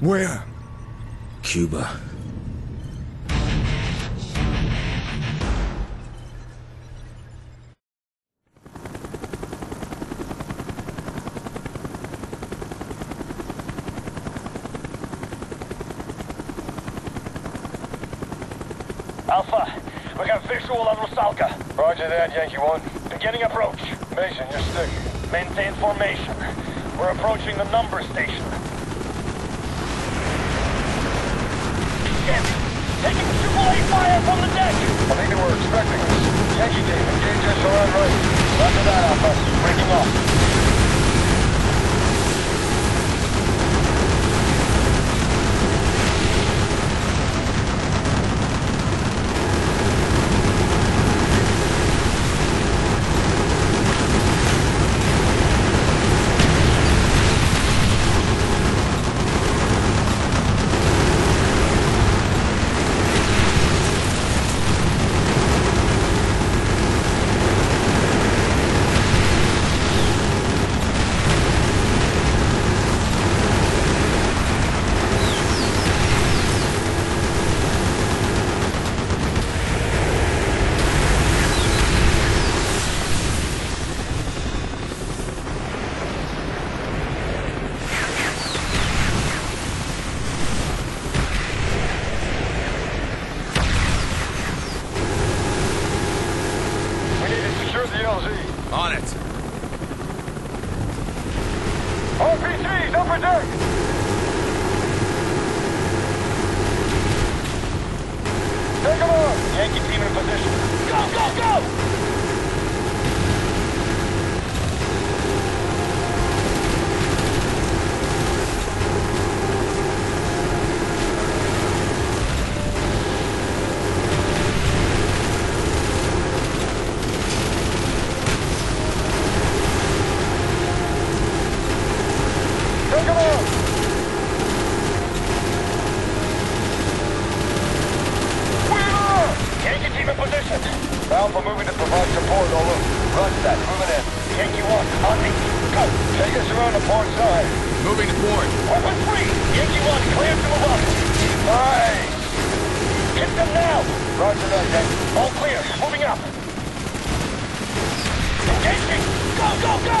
Where? Cuba. Alpha, we got visual on Rusalka. Roger that, Yankee 1. Beginning approach. Mason, you're stick. Maintain formation. We're approaching the number station. Shit! Taking triple A fire from the deck! I think they were expecting us. Yankee team, engage around right. Roger that, Alpha. Breaking off. We need to secure the LZ. On it. RPGs, upper deck! Take them on! Yankee team in position. Go, go, go! Take them on! Wheeler! Yankee team in position. Alpha moving to provide support all over. Roger that, moving in. Yankee 1, on me. Go! Take us around the port side. Moving to port. Weapon free! Yankee 1, clear to move up. Nice! Hit them now! Roger that, Yankee. All clear. Moving up. Engaging. Go, go, go!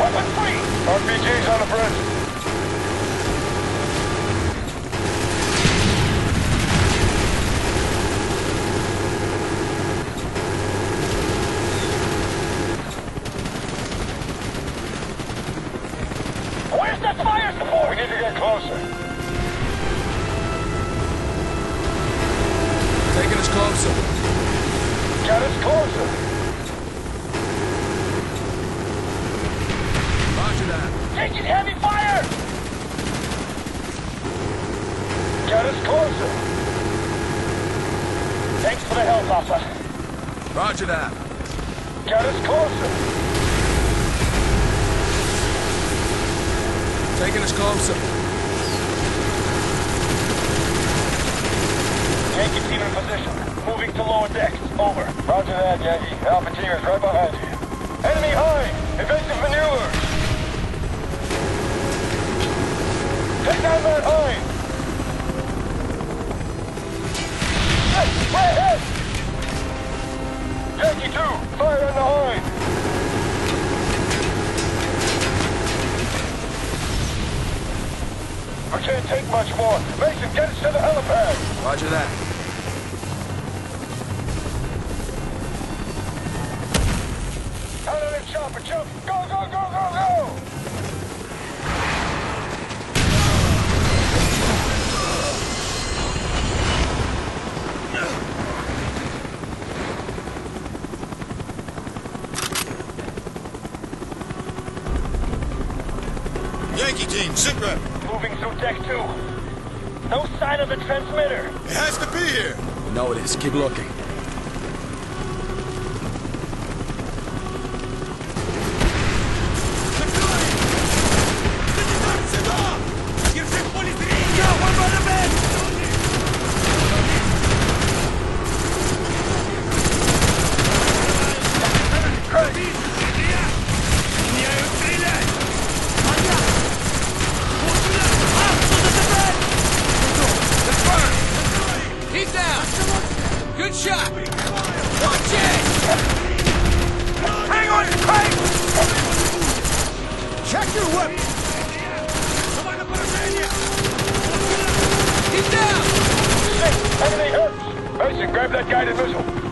Weapon free! RPGs on the bridge. Where's that fire support? We need to get closer. Taking us closer. Get us closer. Roger that. Taking heavy fire! Get us closer. Thanks for the help, Alpha. Roger that. Get us closer. Taking us closer. Yankee team in position. Moving to lower decks. Over. Roger that, Yankee. Alpha team is right behind you. Enemy high! Evasive maneuvers! Take down that high! Hey, way ahead! Mason, get us to the helipad! Roger that. Out of the chopper, jump! Go, go, go, go, go! Yankee team, sit rep. Moving through deck two. No sign of the transmitter. It has to be here. No, it is. Keep looking. Mason, grab that guided missile.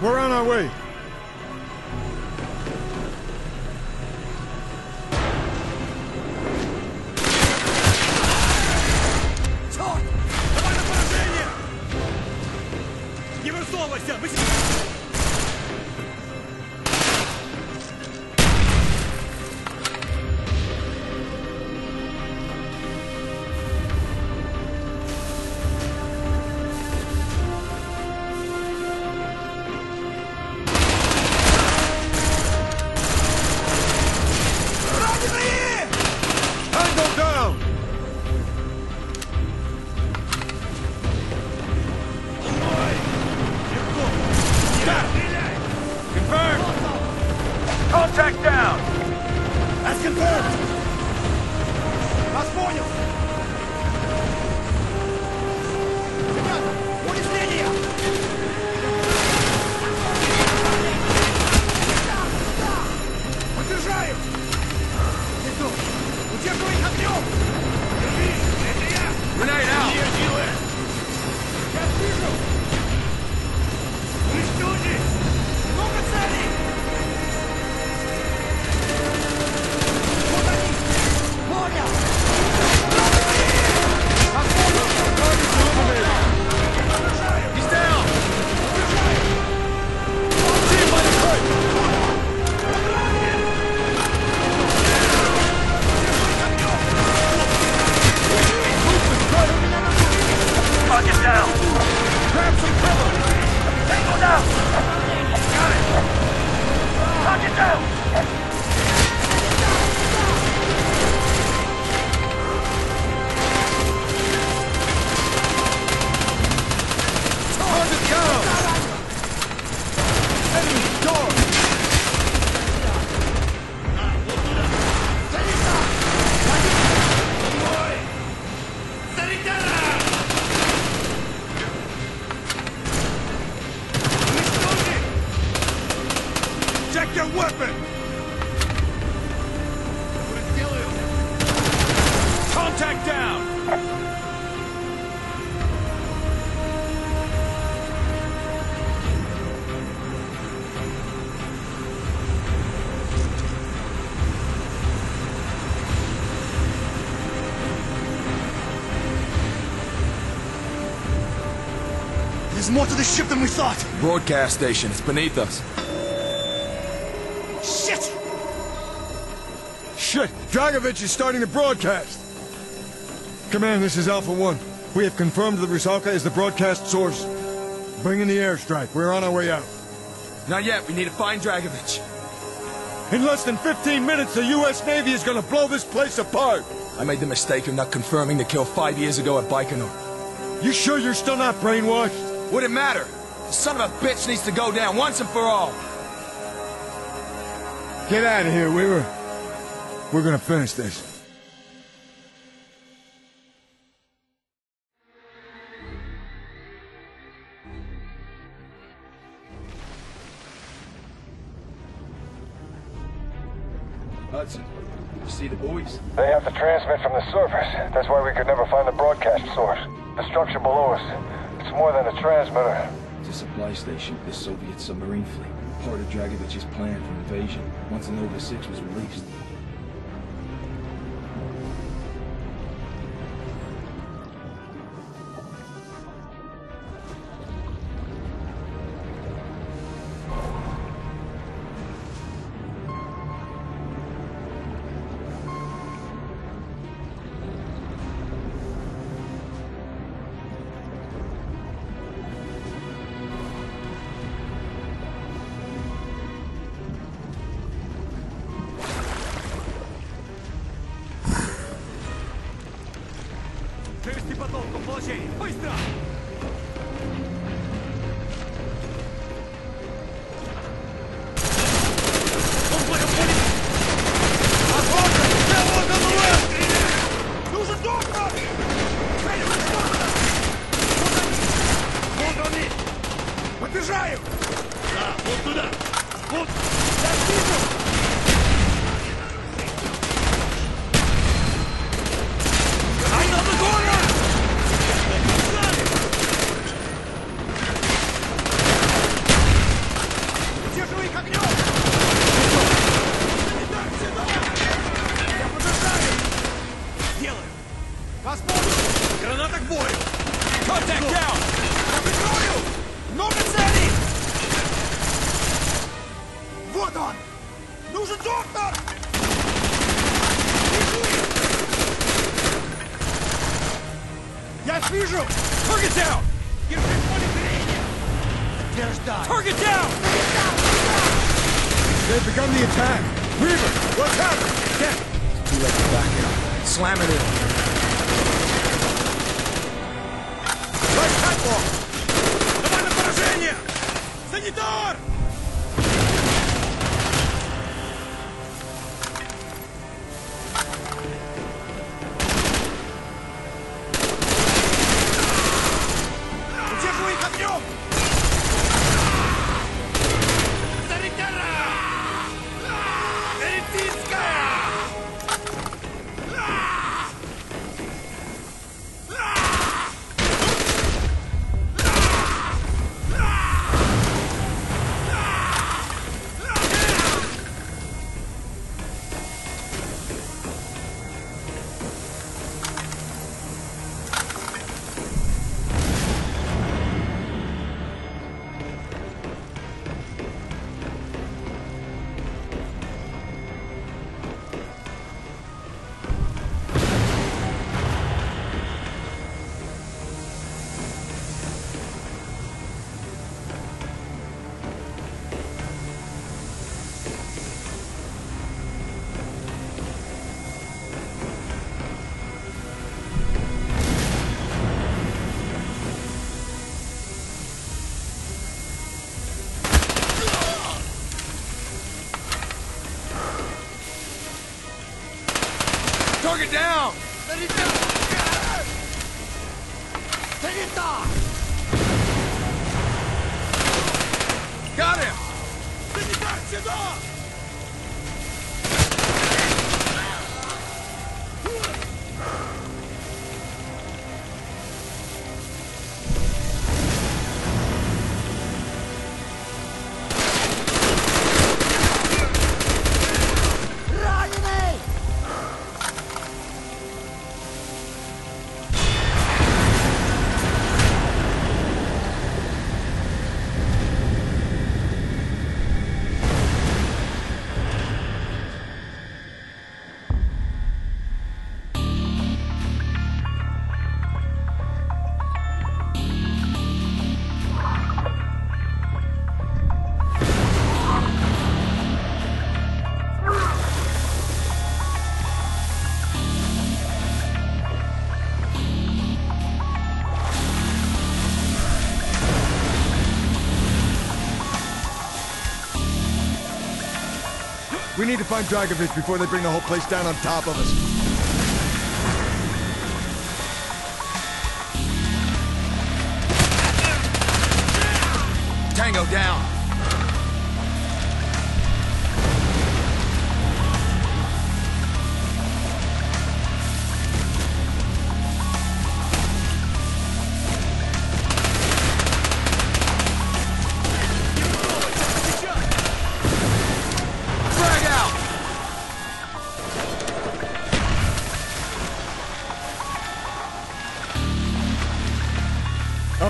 We're on our way. There's more to this ship than we thought! Broadcast station. It's beneath us. Shit! Shit! Dragovich is starting the broadcast! Command, this is Alpha One. We have confirmed that Rusalka is the broadcast source. Bring in the airstrike. We're on our way out. Not yet. We need to find Dragovich. In less than 15 minutes, the U.S. Navy is gonna blow this place apart! I made the mistake of not confirming the kill five years ago at Baikonur. You sure you're still not brainwashed? Would it matter? The son of a bitch needs to go down once and for all. Get out of here, Weaver. We're gonna finish this. Hudson, you see the buoys? They have to transmit from the surface. That's why we could never find the broadcast source. The structure below us. It's more than a transmitter. It's a supply station for the Soviet submarine fleet. Part of Dragovich's plan for invasion, once the Nova 6 was released. Я их вижу! Target down! Держи в поле зрения! Подтверждаю! Target down! They've begun the attack. Weaver, what's happening? Get. Too late to back out. Slam it in. Right catwalk. Давай на поражение! Санитар! Mark it down! Let it down! We need to find Dragovich before they bring the whole place down on top of us. Tango down!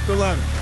Up the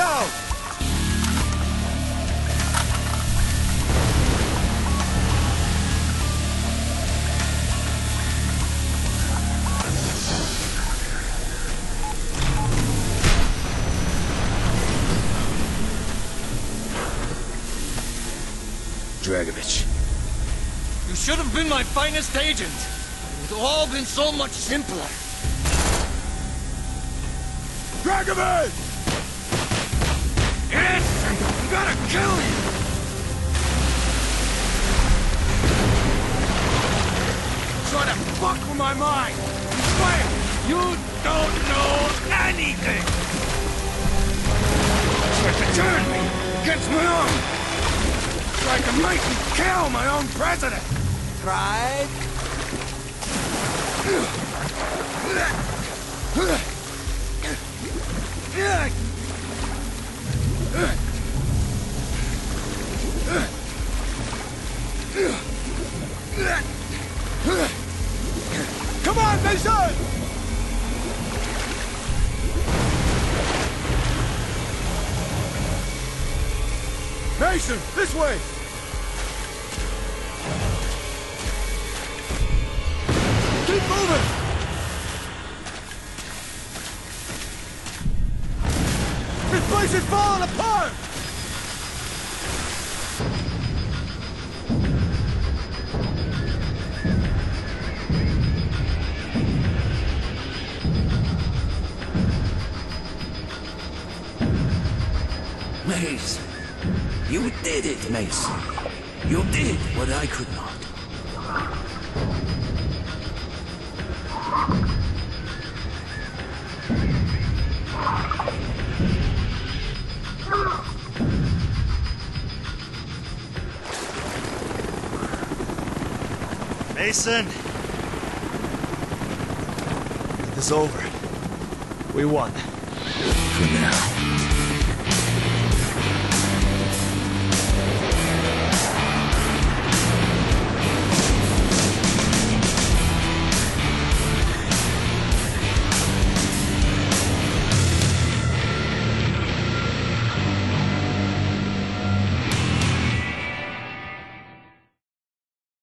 down! Dragovich. You should have been my finest agent. It would have all been so much simpler. Dragovich! Gonna kill you! Try to fuck with my mind! Swear! You don't know anything! Trying to turn me against my own! Trying to make me kill my own president! Tried? Come on, Mason! Mason, this way! Keep moving! This place is falling apart! Did it, Mason. You did what I could not. Mason! It is over. We won. For now.